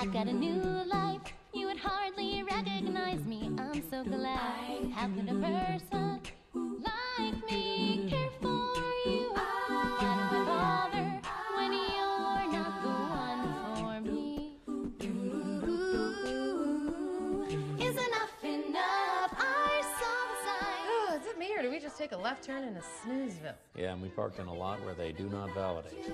I got a new life. You would hardly recognize me. I'm so glad. How could a person like me care for you? Why do I bother when you're not the one for me? Ooh, is enough enough? Our songs I is it me or do we just take a left turn into Snoozeville? Yeah, and we parked in a lot where they do not validate.